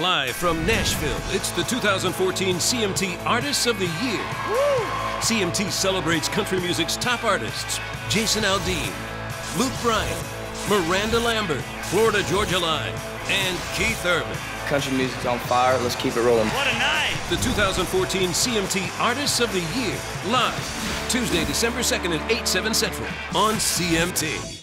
Live from Nashville, it's the 2014 CMT Artists of the Year. CMT celebrates country music's top artists Jason Aldean, Luke Bryan, Miranda Lambert, Florida Georgia Line, and Keith Urban. Country music's on fire. Let's keep it rolling. What a night! The 2014 CMT Artists of the Year, live Tuesday, December 2nd at 8, 7 Central on CMT.